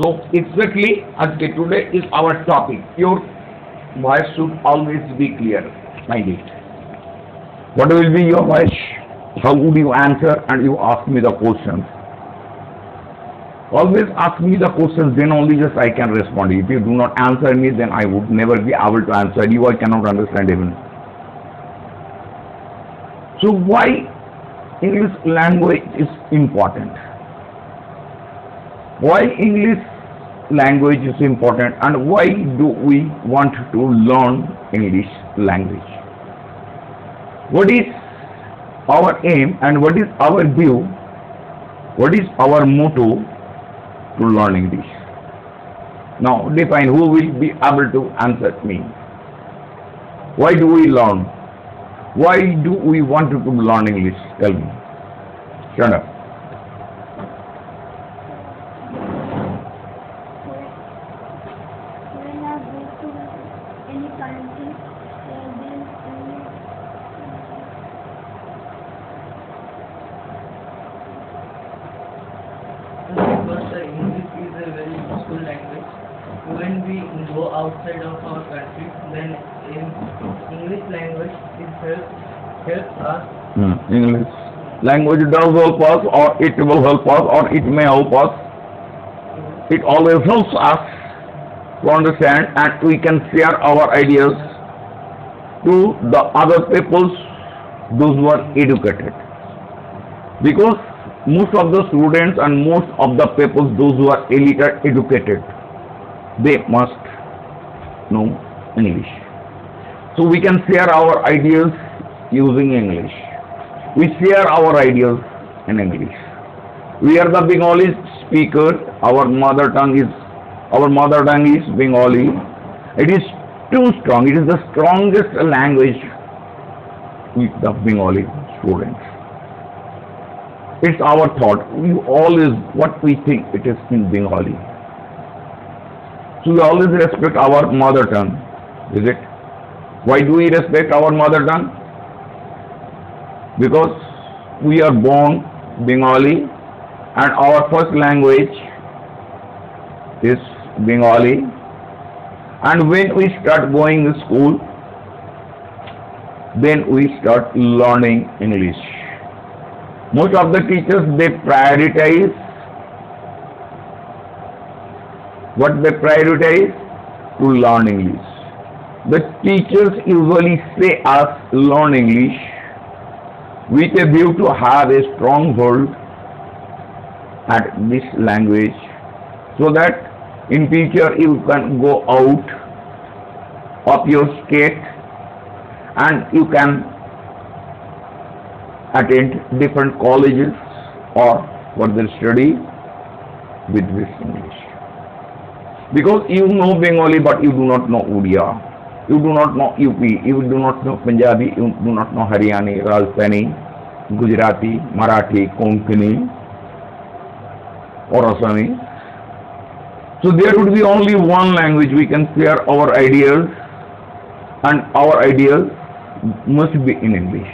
So exactly the today is our topic. Your voice should always be clear, mind it. What will be your voice? How would you answer and you ask me the questions? Always ask me the questions, then only just I can respond. If you do not answer me, then I would never be able to answer you. I cannot understand even. So why English language is important? Why English language is important and why do we want to learn English language? What is our aim and what is our view? What is our motto to learn English? Now define who will be able to answer me. Why do we learn? Why do we want to learn English? Tell me. Shut up. When we go outside of our country, then in English language it helps helps us. Hmm, English language does help us or it will help us or it may help us. It always helps us to understand and we can share our ideas to the other peoples, those who are educated. Because most of the students and most of the peoples, those who are elite educated, they must know English. So we can share our ideas using English. We share our ideas in English. We are the Bengali speaker. Our mother tongue is our mother tongue is Bengali. It is too strong. It is the strongest language with the Bengali students. It's our thought. We always what we think it is in Bengali. So we always respect our mother tongue. Is it? Why do we respect our mother tongue? Because we are born Bengali and our first language is Bengali. And when we start going to school, then we start learning English. Most of the teachers they prioritize what they prioritize to learn English. The teachers usually say us learn English with a view to have a strong hold at this language so that in future you can go out of your state and you can attend different colleges or further study with this English. Because you know Bengali but you do not know Odia. You do not know UP, you do not know Punjabi, you do not know Haryani, Rajasthani, Gujarati, Marathi, Konkani or Assami. So there would be only one language we can share our ideas and our ideas must be in English.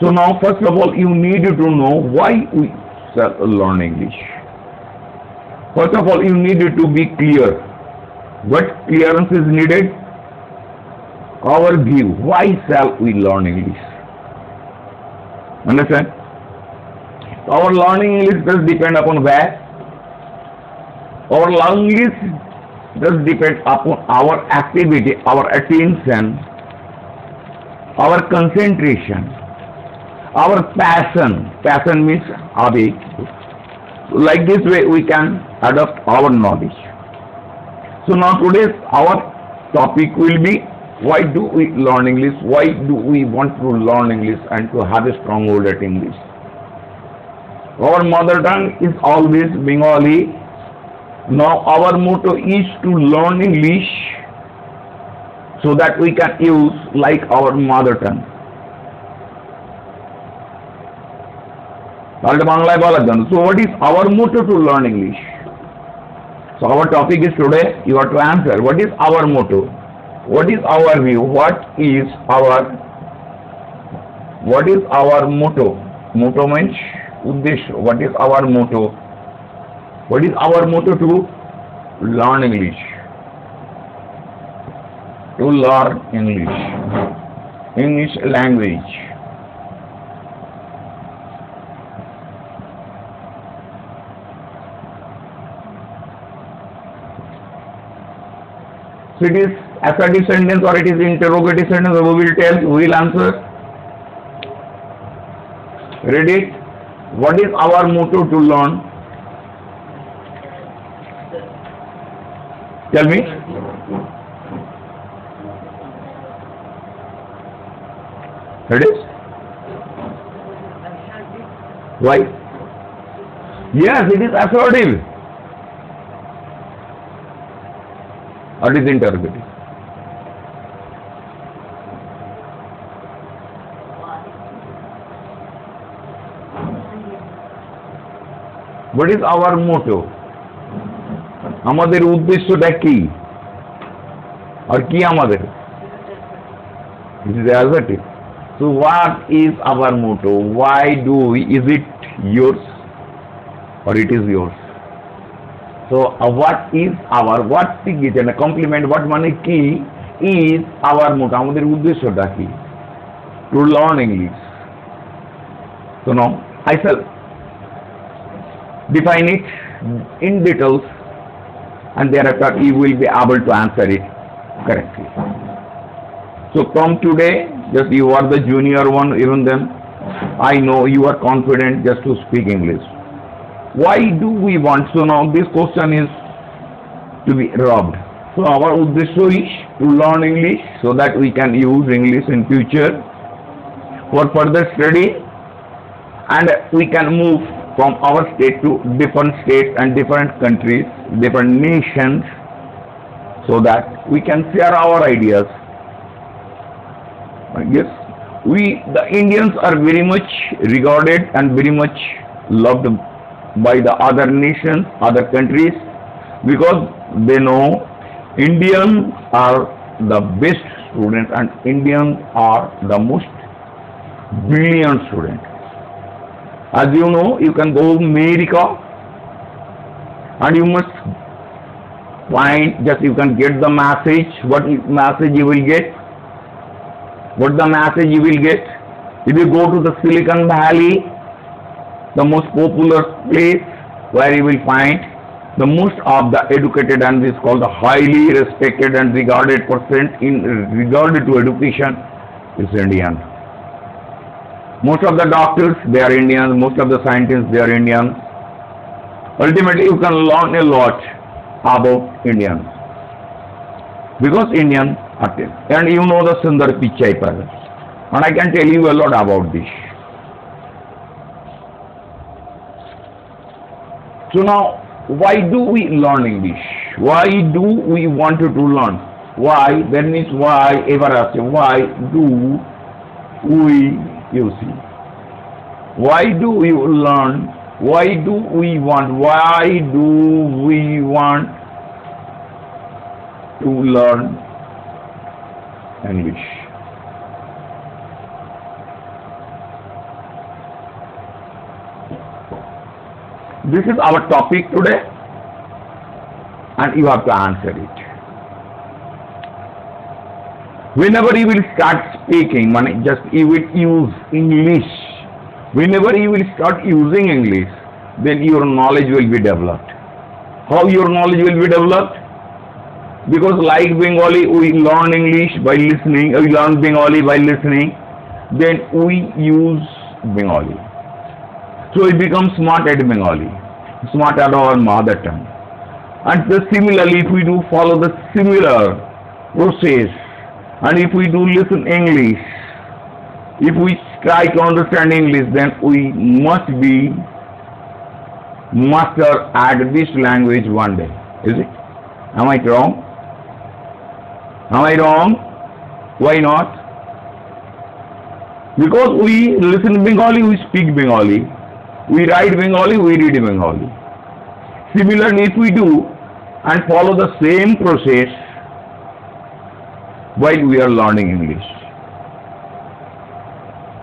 So now first of all you need to know why we shall learn English. First of all you need to be clear. What clearance is needed? Our view. Why shall we learn English? Understand? Our learning English does depend upon where? Our language does depend upon our activity, our attention, our concentration, our passion. Passion means hobby. Like this way we can adopt our knowledge. So now today's our topic will be why do we learn English? Why do we want to learn English and to have a strong hold at English? Our mother tongue is always Bengali. Now our motto is to learn English so that we can use like our mother tongue. তাহলে বাংলায় বলার জন্য So what is our motto to learn English? So our topic is today you have to answer what is our motto? What is our view? What is our what is our motto? Motto means? What is our motto? What is our motto to learn English? To learn English. English language. So it is assertive sentence or it is interrogative sentence, we will tell, we will answer. Read it. What is our motto to learn? Tell me. Ready? Why? Yes, it is assertive. Or it is interrogative. What is our motto? আমাদের উদ্দেশ্যটা কি আর কি আমাদের This is. So what is our motto? Why do we, is it yours or it is yours? So uh, what is our, what is a compliment, what মানে কি is our motto, আমাদের উদ্দেশ্যটা কি? To learn English. So now I shall define it in details and thereafter you will be able to answer it correctly. So from today, just you are the junior one, even then, I know you are confident just to speak English. Why do we want, so now this question is to be robbed. So our uddesho is to learn English so that we can use English in future for further study and we can move from our state to different states and different countries, different nations so that we can share our ideas. Yes, we, the Indians are very much regarded and very much loved by the other nations, other countries because they know Indians are the best students and Indians are the most brilliant students. As you know, you can go America and you must find just you can get the message. What message you will get? What the message you will get? If you go to the Silicon Valley, the most popular place where you will find the most of the educated and this called the highly respected and regarded person in regard to education is Indian. Most of the doctors, they are Indians. Most of the scientists, they are Indians. Ultimately, you can learn a lot about Indians. Because Indians are ten. And you know the Sundar Pichai Palace. And I can tell you a lot about this. So now, why do we learn English? Why do we want to learn? Why? That means why, ever ask why do we you see. Why do you learn? Why do we want? Why do we want to learn English? This is our topic today and you have to answer it. Whenever he will start speaking, just he will use English. Whenever he will start using English, then your knowledge will be developed. How your knowledge will be developed? Because like Bengali, we learn English by listening, we learn Bengali by listening, then we use Bengali. So we become smart at Bengali, smart at our mother tongue. And similarly, if we do follow the similar process, and if we do listen English, if we try to understand English, then we must be master at this language one day. Is it? Am I wrong? Am I wrong? Why not? Because we listen Bengali, we speak Bengali. We write Bengali, we read Bengali. Similarly, if we do and follow the same process while we are learning English.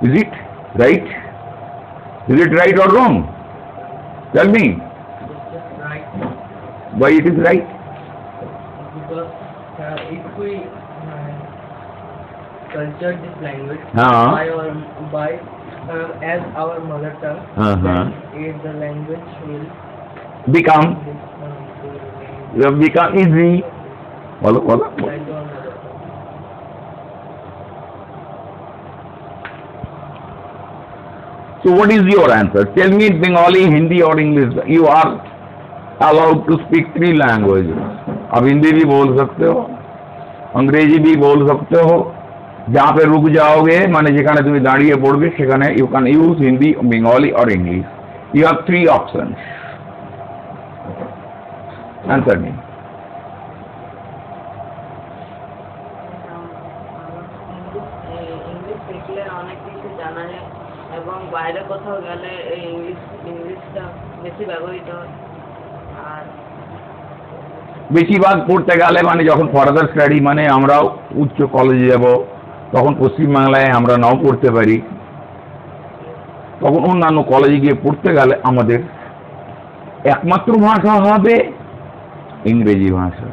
Is it right? Is it right or wrong? Tell me, right why it is right? because uh, if we uh, culture this language Uh-huh. by our by uh, as our mother tongue, then if the language will Become, uh, become easy. Follow, follow. So what is your answer? Tell me Bengali, Hindi or English. You are allowed to speak three languages. आप हिंदी भी बोल सकते हो अंग्रेजी भी बोल सकते हो जहाँ पे रुक जाओगे মানে যেখানে তুমি দাঁড়িয়ে পড়বে সেখানে you can use Hindi Bengali or English you have three option answer me কোথাও গেলে এই ইংলিশ ইংলিশটা বেশি ব্যবহৃত হয়। আর বেশিরভাগ পড়তে গেলে মানে যখন ফার্দার স্টাডি মানে আমরা উচ্চ কলেজে যাব তখন পশ্চিমবাংলায় আমরা নাও পড়তে পারি। তখন অন্যান্য কলেজে গিয়ে পড়তে গেলে আমাদের একমাত্র ভাষা হবে ইংরেজি ভাষা।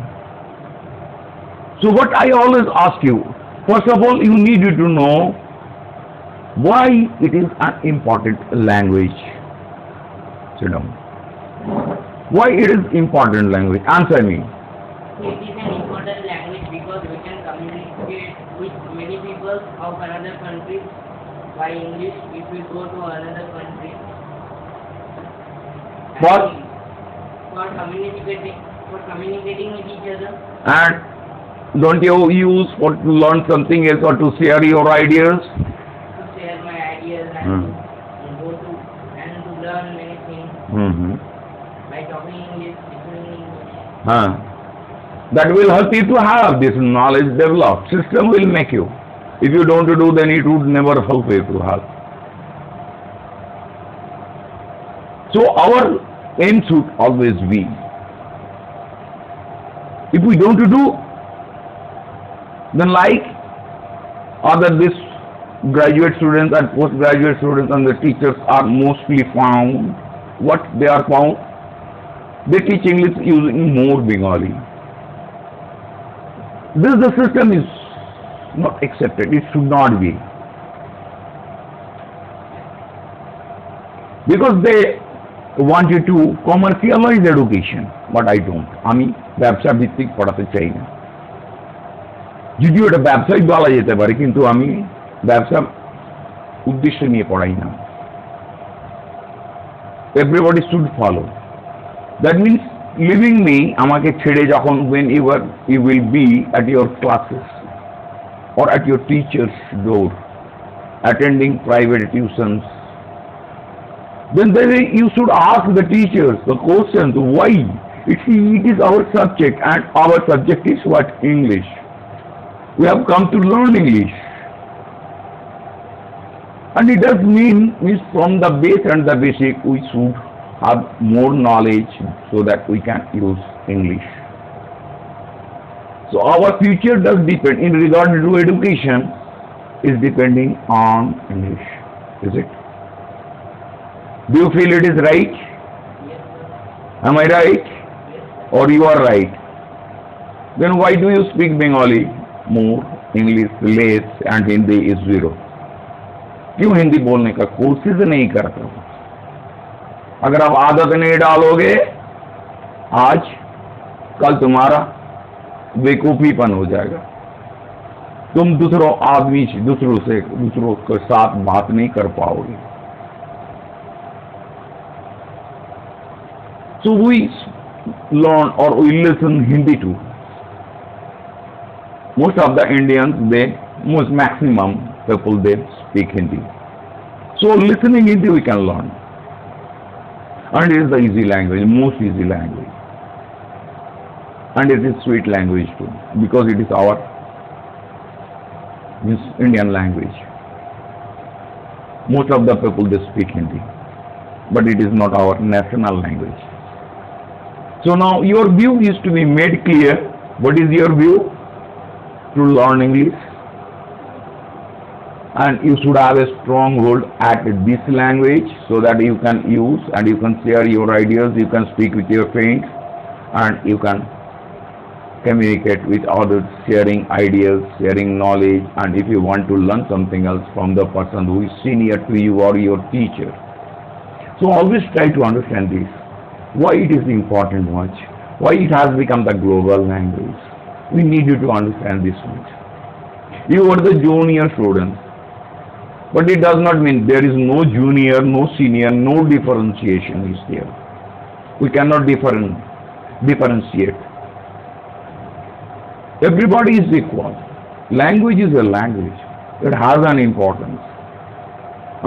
So what I always ask you, of all you need need to know why it is an important language. Sit down. Why it is important language? Answer me. it is an important language because we can communicate with many people of another country by English if we go to another country. For? And For communicating, for communicating with each other. And don't you use for to learn something else or to share your ideas? to share my ideas and Hmm. to go to and to learn many things Mm-hmm. by talking English. Huh. That will help you to have this knowledge developed. System will make you. If you don't do, then it would never help you to have. So our aim should always be. If we don't do, then like other this graduate students and postgraduate students and the teachers are mostly found, what they are found? They teach English using more Bengali. This the system is not accepted. It should not be. Because they want you to commercialize education, but I don't. আমি ব্যবসা ভিত্তিক পড়াতে চাই না যদিও এটা ব্যবসায় বলা যেতে পারে কিন্তু আমি ব্যবসা উদ্দেশ্য নিয়ে পড়াই না everybody should follow that means living me আমাকে ছেড়ে যখন when you are you will be at your classes or at your teacher's door attending private tuitions then they, you should ask the teachers the questions why it, it is our subject and our subject is what English we have come to learn English and it does mean is from the base and the basic we should have more knowledge so that we can use English. So our future does depend in regard to education is depending on English. Is it? Do you feel it is right? Yes. Am I right? Yes. Or you are right? Then why do you speak Bengali more, English less and Hindi is zero? क्यों हिंदी बोलने का कोशिश नहीं करते हो? अगर आप आदत नहीं डालोगे आज कल तुम्हारा बेकूफीपन हो जाएगा। तुम दूसरों आदमी दूसरों से दूसरों के साथ बात नहीं कर पाओगे। So we learn or we listen Hindi too. Most of the Indians, they, most maximum people, they speak Hindi. So listening Hindi we can learn. And it is the easy language, most easy language. And it is sweet language too, because it is our Indian language. Most of the people they speak Hindi, but it is not our national language. So now your view is to be made clear. What is your view? To learn English. And you should have a strong hold at this language so that you can use and you can share your ideas, you can speak with your friends and you can communicate with others, sharing ideas, sharing knowledge and if you want to learn something else from the person who is senior to you or your teacher. So always try to understand this, why it is important much, why it has become the global language. We need you to understand this much. You are the junior students but it does not mean there is no junior, no senior, no differentiation is there. We cannot different, differentiate. Everybody is equal. Language is a language. It has an importance.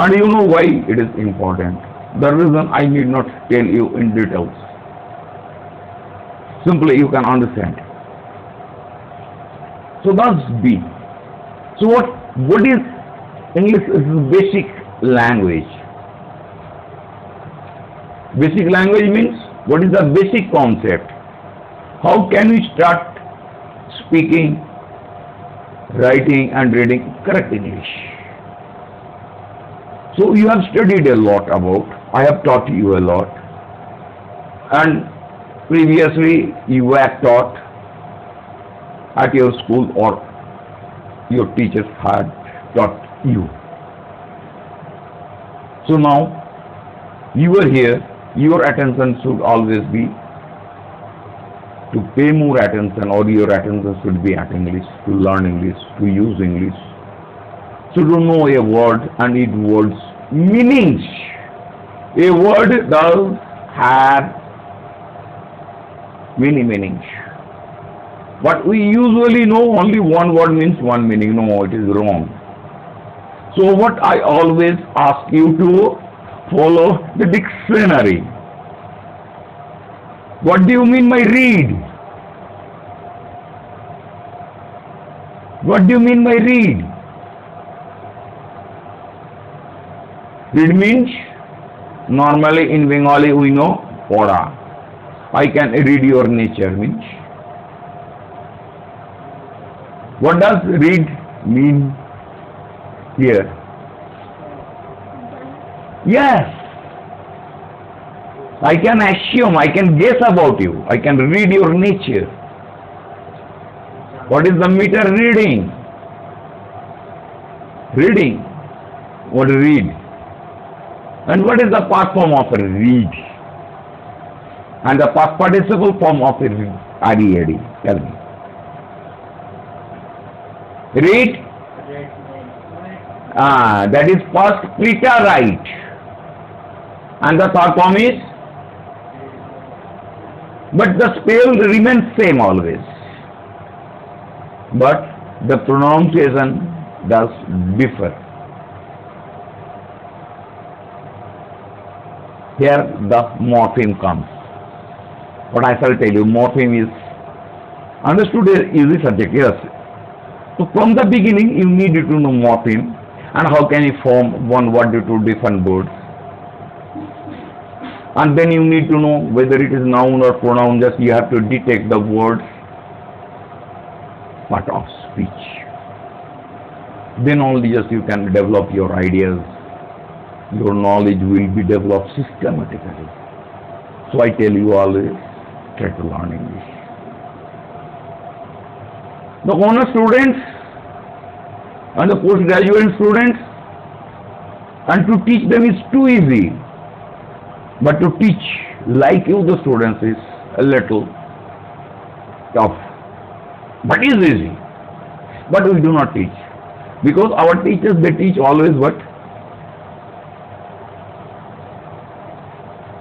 And you know why it is important. The reason I need not tell you in details. Simply you can understand. So that's B. So what, what is English is basic language. Basic language means what is the basic concept? How can we start speaking, writing and reading correct English? So you have studied a lot about, I have taught you a lot and previously you were taught at your school or your teachers had taught you. So now, you are here, your attention should always be to pay more attention or your attention should be at English, to learn English, to use English. So to know a word and its words meanings. A word does have many meanings. But we usually know only one word means one meaning. No, it is wrong. So what I always ask you to follow the dictionary. What do you mean by read? What do you mean by read? Read means normally in Bengali we know pora. I can read your nature means. What does read mean here? Yes. I can assume, I can guess about you. I can read your nature. What is the meter reading? Reading. What read? And what is the past form of read? And the past participle form of READ? Tell me. Read? Ah, that is first preta right. And the third form is? But the spell remains same always. But the pronunciation does differ. Here the morpheme comes. What I shall tell you, morpheme is understood as easy subject, yes. So from the beginning you need to know morpheme and how can you form one word to different words. And then you need to know whether it is noun or pronoun, just you have to detect the words part of speech. Then only just you can develop your ideas your knowledge will be developed systematically. So I tell you always, try to learn English. The honor students and the postgraduate students, and to teach them is too easy. But to teach like you the students is a little tough. But is easy. But we do not teach. Because our teachers, they teach always what?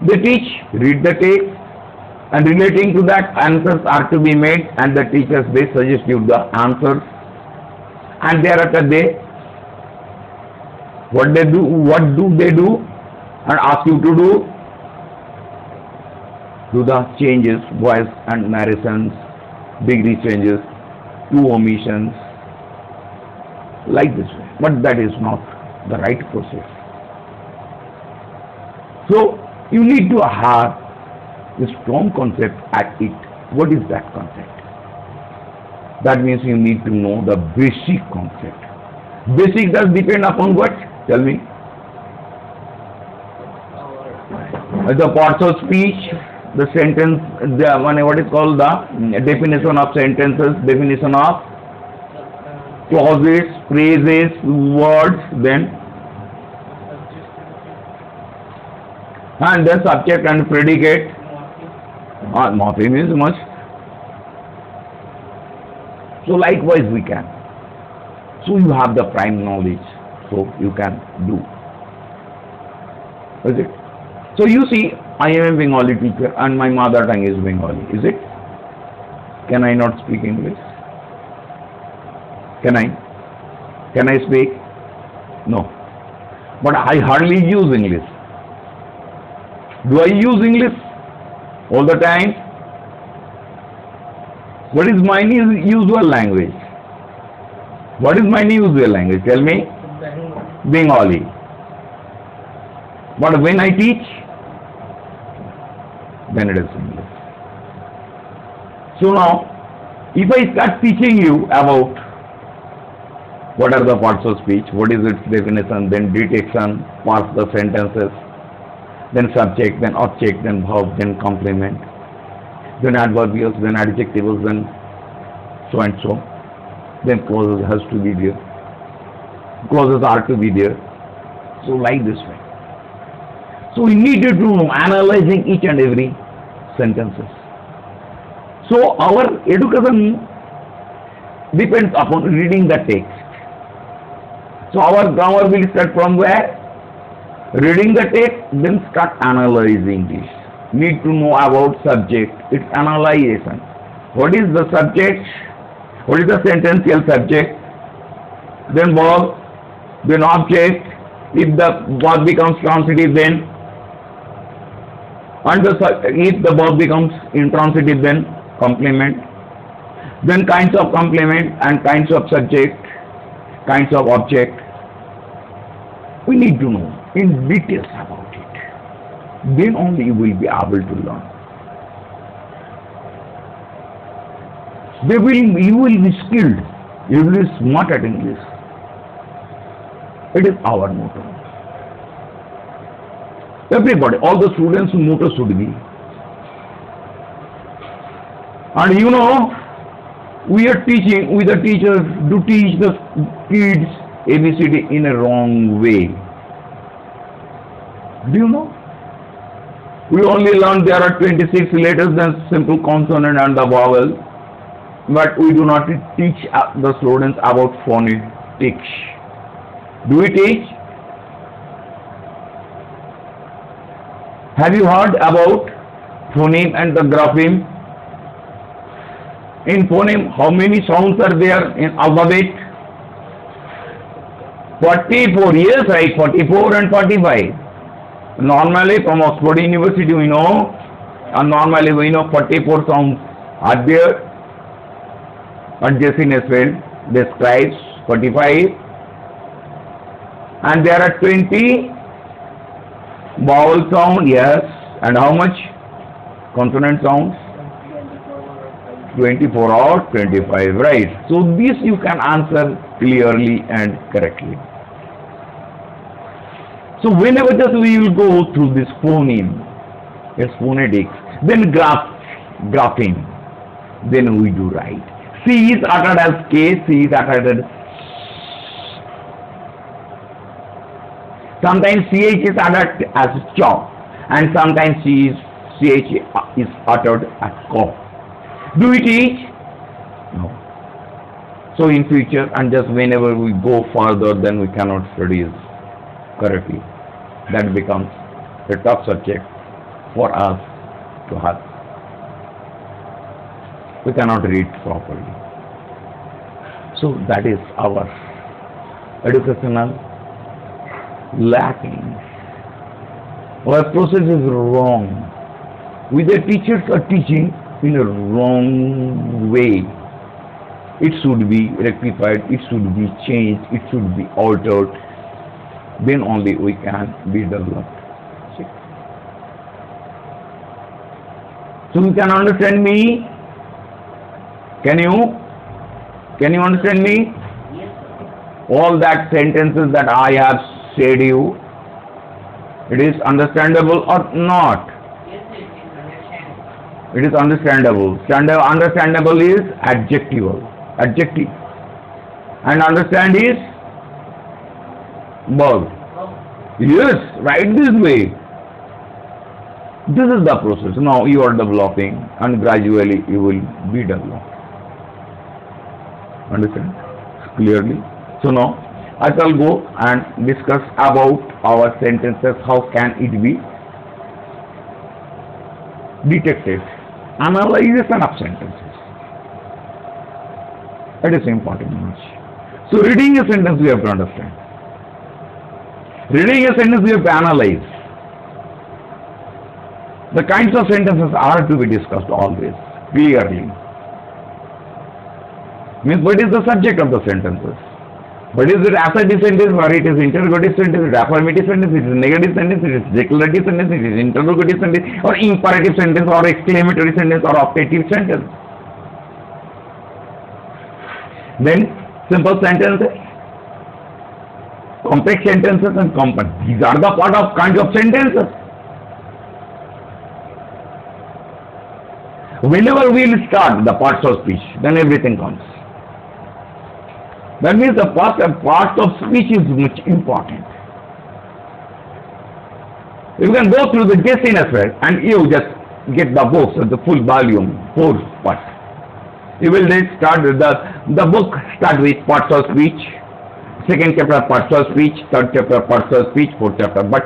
They teach, read the text, and relating to that answers are to be made and the teachers they suggest you the answers and thereafter they what they do what do they do and ask you to do do the changes voice and narrations degree changes two omissions like this way but that is not the right process so you need to have a strong concept at it. What is that concept? That means you need to know the basic concept. Basic does depend upon what? Tell me. The parts of speech, the sentence, the one what is called the definition of sentences, definition of uh, clauses, phrases, words, then and then subject and predicate. Uh, is much. So likewise we can. So you have the prime knowledge, so you can do. Is it? So you see, I am a Bengali teacher and my mother tongue is Bengali. Is it? Can I not speak English? Can I? Can I speak? No. But I hardly use English. Do I use English all the time? What is my usual language? What is my usual language? Tell me. Bengali. But when I teach, then it is English. So now, if I start teaching you about what are the parts of speech, what is its definition, then detection, parts the sentences, then subject, then object, then verb, then complement, then adverbials, then adjectives, then so and so, then clauses has to be there, clauses are to be there. So like this way. So we needed to know analyzing each and every sentences. So our education depends upon reading the text. So our grammar will start from where? Reading the text, then start analyzing this. Need to know about subject, its analyzation. What is the subject? What is the sentential subject? Then verb, then object. If the verb becomes transitive, then and the, if the verb becomes intransitive, then complement. Then kinds of complement and kinds of subject, kinds of object. We need to know in details about. Then only you will be able to learn. They will, you will be skilled. You will be smart at English. It is our motto. Everybody, all the students' motto should be. And you know, we are teaching, we the teachers do teach the kids ABCD in a wrong way. Do you know? We only learn there are 26 letters and simple consonant and the vowel, but we do not teach the students about phonetics. Do we teach? Have you heard about phoneme and the grapheme? In phoneme, how many sounds are there in alphabet? 44, yes, right, 44 and 45. Normally from Oxford University we know, and normally we know 44 sounds are there. And Jesse Nesfield describes 45. And there are 20 vowel sound, yes. And how much? Consonant sounds? 24 or 25, right. So this you can answer clearly and correctly. So whenever just we will go through this phoneme, it's phonetics, then graph, grapheme, then we do right. C is uttered as K, C is uttered as Sometimes CH is uttered as CH and sometimes C is, CH is uttered as CO. Do we teach? No. So in future and just whenever we go further then we cannot study That becomes a tough subject for us to have. We cannot read properly. So that is our educational lacking. Our process is wrong. We the teachers are teaching in a wrong way. It should be rectified, it should be changed, it should be altered. Then only we can be developed. See? So you can understand me? Can you? Can you understand me? Yes, all that sentences that I have said you, it is understandable or not? Yes, it is understand. It is understandable. Stand- understandable is adjectival. Adjective. And understand is Oh, Yes, right this way. This is the process. Now you are developing and gradually you will be developed. Understand? Clearly. So now I shall go and discuss about our sentences. How can it be detected? Analyzation of sentences. That is important. So reading a sentence we have to understand. Reading a sentence we have to analyze. The kinds of sentences are to be discussed always, clearly. Means what is the subject of the sentences? What is it assertive sentence or it is interrogative sentence, it is affirmative sentence, it is negative sentence, it is declarative sentence, it is interrogative sentence or imperative sentence or exclamatory sentence or optative sentence. Then simple sentences, complex sentences and complex. These are the part of kinds of sentences. Whenever we will start the parts of speech, then everything comes. That means the part, part of speech is much important. You can go through the guessing as well and you just get the books of the full volume, four parts. You will then start with the, the book start with parts of speech, second chapter of speech, third chapter of speech, fourth chapter. But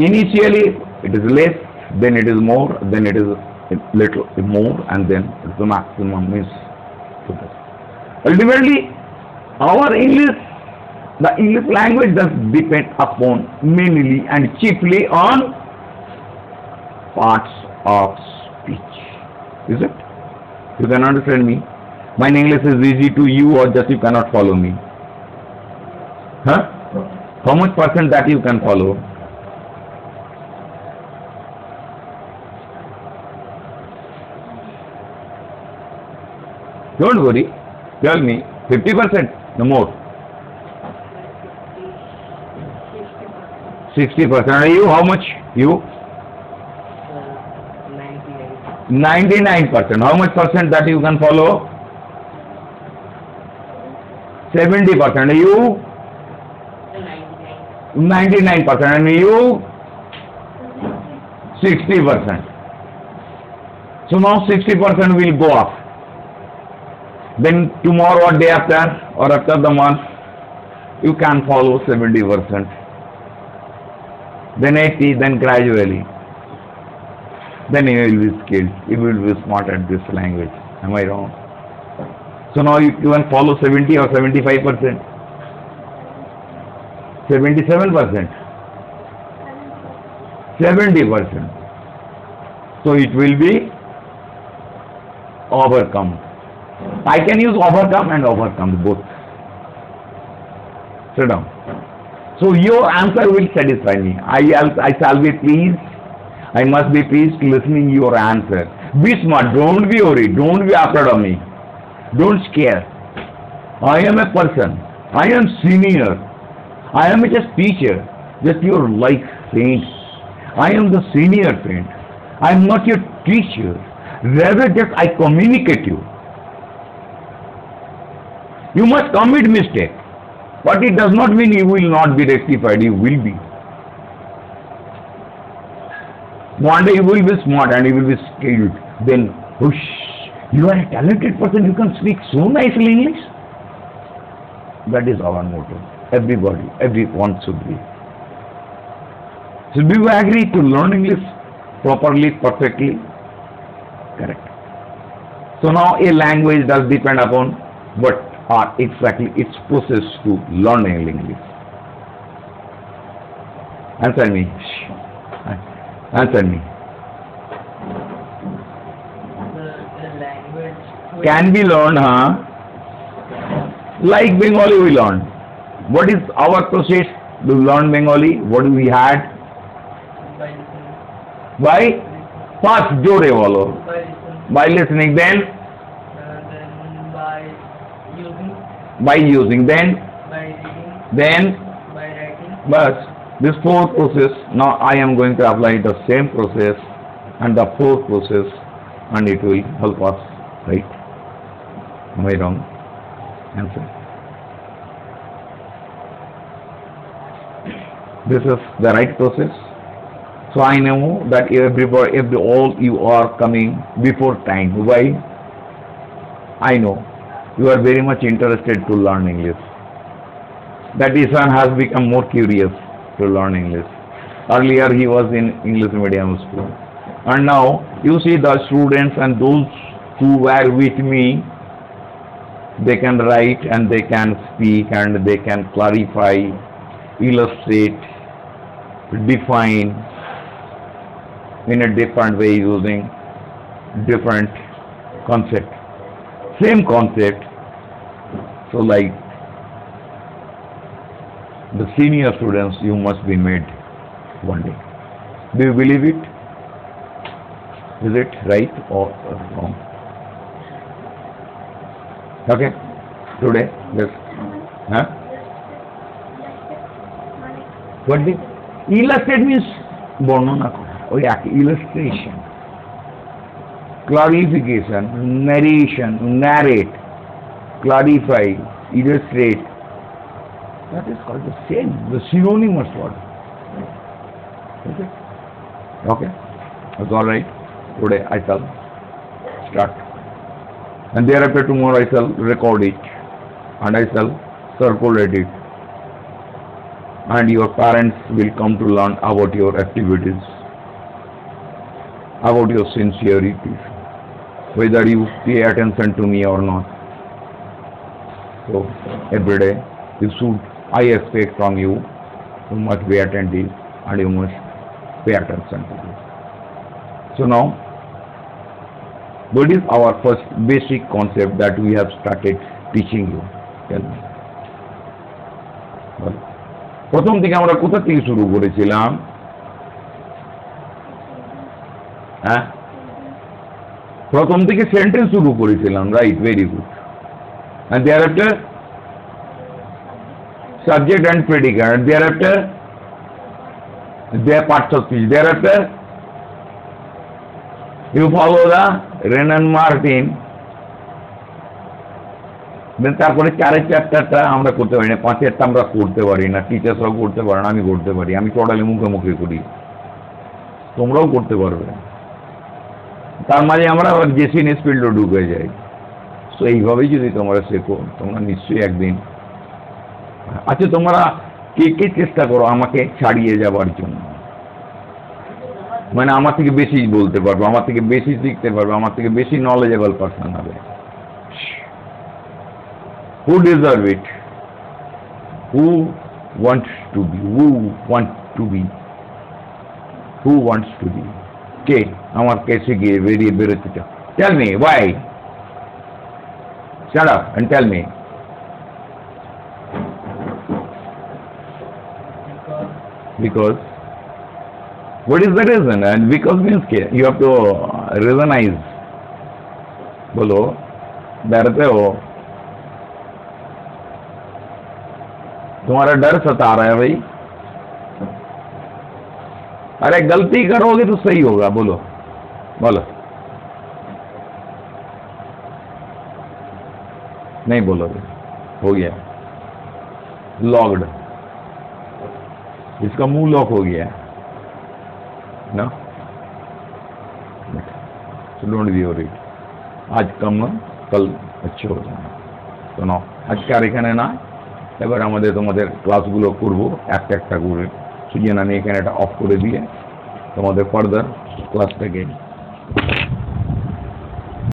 initially it is less, then it is more, then it is little more, and then the maximum is to this. Ultimately, our English, the English language does depend upon mainly and chiefly on parts of speech. Is it? You can understand me? My English is easy to you or just you cannot follow me? Huh? How much percent that you can follow? Don't worry. Tell me. 50%? No more. 60%. And you, how much? You? uh, 98. 99%. How much percent that you can follow? 70%. And you? The 99. 99%. And you? 60%. So now 60% will go up. Then tomorrow or day after or after the month, you can follow 70%. Then 80, then gradually. Then you will be skilled. You will be smart at this language. Am I wrong? So now you, can follow 70 or 75%. 77%. 70%. So it will be overcome. I can use overcome and overcome both. Sit down. So your answer will satisfy me. I, I shall be pleased. I must be pleased listening your answer. Be smart. Don't be worried. Don't be afraid of me. Don't scare. I am a person. I am senior. I am just a teacher. Just your like saint. I am the senior saint. I am not your teacher. Rather just I communicate you. You must commit mistake. But it does not mean you will not be rectified. You will be. One day you will be smart and you will be skilled. Then, whoosh, you are a talented person. You can speak so nicely English. That is our motto. Everybody, everyone should be. Should we agree to learn English properly, perfectly? Correct. So now a language does depend upon what are exactly its process to learning English. Answer me. Answer me. Can be learned, huh? Like Bengali we learn. What is our process to learn Bengali? What do we had? By first jore bolo. By listening. Then by using. by using, then then by writing, but this fourth process, now I am going to apply the same process and the fourth process and it will help us, right? Am I wrong? Answer. This is the right process. So I know that everybody, if all you are coming before time. Why? I know you are very much interested to learn English. That his son has become more curious to learn English. Earlier he was in English medium school. And now you see the students and those who were with me, they can write and they can speak and they can clarify, illustrate, define in a different way using different concept. Same concept. So like the senior students you must be made one day. Do you believe it? Is it right or wrong? Okay? Today, yes. Huh? What the? Illustrate means বর্ণনা করা ওই এক illustration clarification narration narrate clarify illustrate that is called the same the synonymous word okay okay that's all right today I shall start and thereafter tomorrow I shall record it and I shall circulate it and your parents will come to learn about your activities, about your sincerity, whether you pay attention to me or not. So every day you should, I expect from you, you must be attentive and you must pay attention to me. So now, what is our first basic concept that we have started teaching you? প্রথম থেকে আমরা কোথা থেকে শুরু করেছিলাম হ্যাঁ প্রথম থেকে সেন্টেন্স শুরু করেছিলাম right very good and thereafter subject and predicate and thereafter their parts of speech thereafter you follow the Renan Martin তারপরে চারের চ্যাপ্টারটা আমরা করতে পারি না পাঁচেরটা আমরা করতে পারি না টিচার্সরাও করতে পারে না, আমি করতে পারি, আমি টোটালি মুখে মুখে করি। তোমরাও করতে পারবে। তার মাঝে আমরা আবার জেসিন স্পিল্ডও ঢুকে যাই। তো এইভাবেই যদি তোমরা শেখো, তোমরা নিশ্চয়ই একদিন আচ্ছা তোমরা কে কে চেষ্টা করো আমাকে ছাড়িয়ে যাবার জন্য? মানে আমার থেকে বেশি বলতে পারব, আমার থেকে বেশি শিখতে পারবে, আমার থেকে বেশি নলেজেবল পার্সন হবে। who deserve it who wants to be who want to be who wants to be. Okay, আমার কেসে গিয়ে very বেরোতে চাও tell me shut up and tell me. Because? What is the reason? And because means you have to reasonize bolo there तुम्हारा डर सता रहा है भाई। अरे गलती करोगे तो सही होगा, बोलो। बोलो। नहीं बोलोगे, हो गया। लॉक्ड इसका मुँह लॉक हो गया। ना? डोंट बी ओरी आज कम ना, कल अच्छे हो जाना सुनो आज कार्यक्रम है ना? এবার আমাদের তোমাদের ক্লাসগুলো করব, একটা একটা করে। সুজিয়ান আমি এখানে এটা অফ করে দিয়ে তোমাদের ফার্দার ক্লাসটাকে